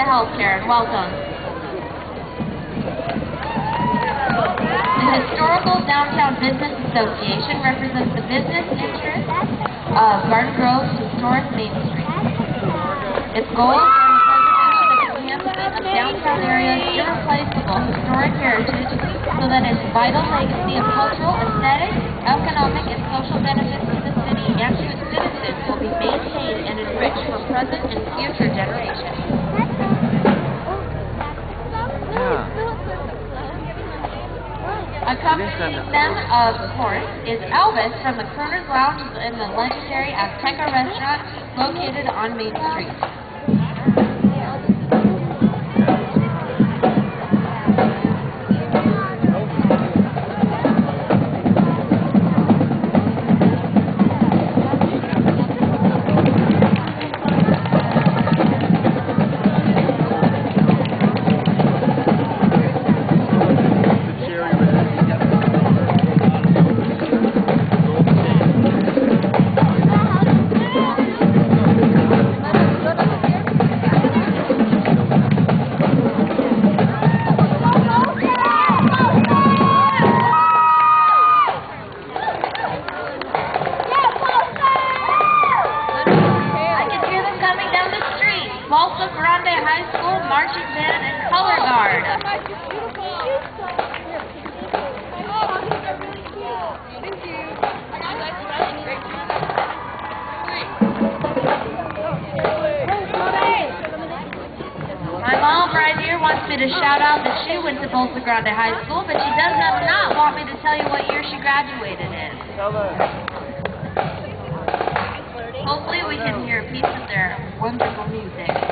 and welcome. The Historical Downtown Business Association represents the business interests of Garden Grove's historic Main Street. Its goal is the preservation of the downtown area's irreplaceable historic heritage so that its vital legacy of cultural, aesthetic, economic, and social benefits to the city and to its citizens will be maintained and enriched for present and future generations. Accompanying them, of course, is Elvis from the Crooner's Lounge in the legendary Azteca restaurant located on Main Street. Grande High School Marching Band and Color Guard. My mom right here wants me to shout out that she went to Bolsa Grande High School, but she does not not want me to tell you what year she graduated in. Hopefully we can hear a piece of their wonderful music.